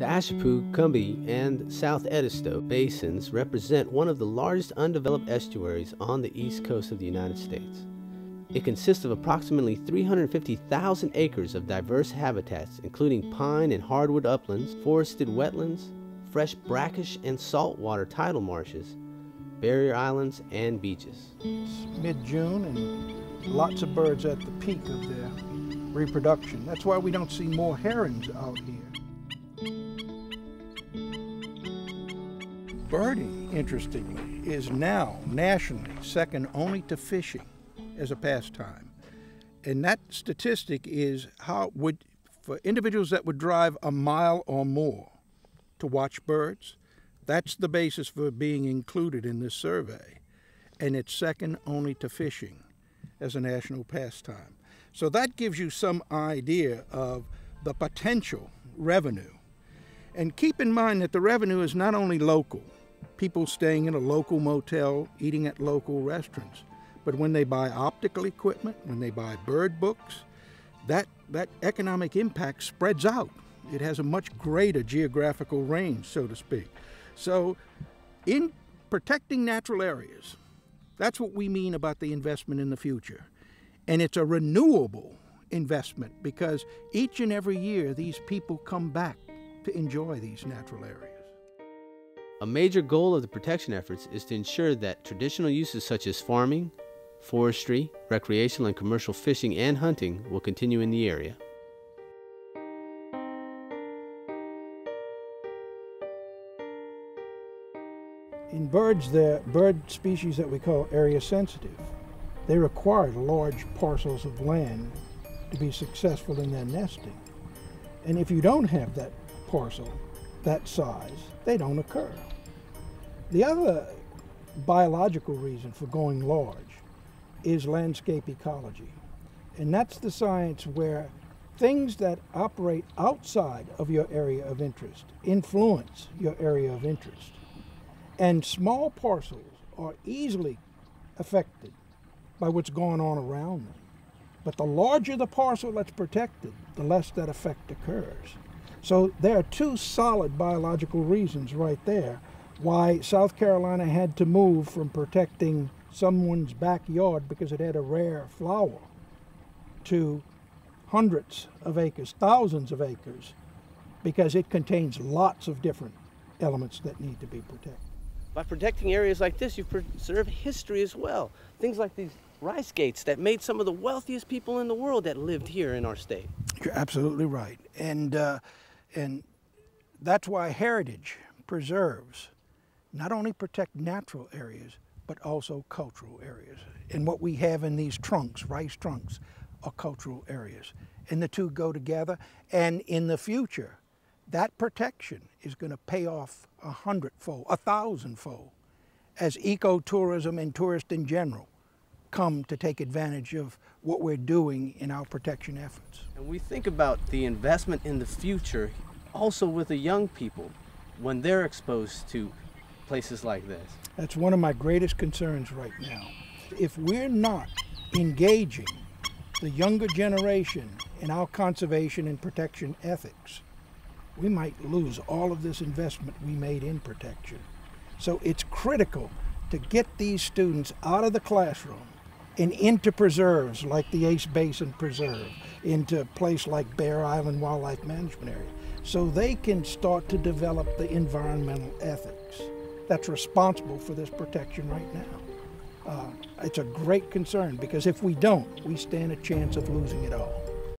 The Ashepoo, Combahee, and South Edisto basins represent one of the largest undeveloped estuaries on the east coast of the United States. It consists of approximately 350,000 acres of diverse habitats, including pine and hardwood uplands, forested wetlands, fresh brackish and saltwater tidal marshes, barrier islands, and beaches. It's mid-June and lots of birds at the peak of their reproduction. That's why we don't see more herons out here. Birding, interestingly, is now nationally second only to fishing as a pastime. And that statistic is how would, for individuals that would drive a mile or more to watch birds, that's the basis for being included in this survey. And it's second only to fishing as a national pastime. So that gives you some idea of the potential revenue. And keep in mind that the revenue is not only local, people staying in a local motel, eating at local restaurants, but when they buy optical equipment, when they buy bird books, that, that economic impact spreads out. It has a much greater geographical range, so to speak. So, in protecting natural areas, that's what we mean about the investment in the future. And it's a renewable investment because each and every year these people come back to enjoy these natural areas. A major goal of the protection efforts is to ensure that traditional uses such as farming, forestry, recreational and commercial fishing and hunting will continue in the area. In birds, they're bird species that we call area sensitive. They require large parcels of land to be successful in their nesting. And if you don't have that parcel, that size, they don't occur. The other biological reason for going large is landscape ecology. And that's the science where things that operate outside of your area of interest influence your area of interest. And small parcels are easily affected by what's going on around them. But the larger the parcel that's protected, the less that effect occurs. So there are two solid biological reasons right there why South Carolina had to move from protecting someone's backyard because it had a rare flower to hundreds of acres, thousands of acres, because it contains lots of different elements that need to be protected. By protecting areas like this, you preserve history as well. Things like these rice gates that made some of the wealthiest people in the world that lived here in our state. You're absolutely right. And, uh, and that's why heritage preserves not only protect natural areas, but also cultural areas. And what we have in these trunks, rice trunks, are cultural areas. And the two go together. And in the future, that protection is going to pay off a hundredfold, a thousandfold, as ecotourism and tourists in general come to take advantage of what we're doing in our protection efforts. And we think about the investment in the future also with the young people when they're exposed to places like this. That's one of my greatest concerns right now. If we're not engaging the younger generation in our conservation and protection ethics, we might lose all of this investment we made in protection. So it's critical to get these students out of the classroom and into preserves like the ACE Basin Preserve, into a place like Bear Island Wildlife Management Area, so they can start to develop the environmental ethics that's responsible for this protection right now. Uh, it's a great concern because if we don't, we stand a chance of losing it all.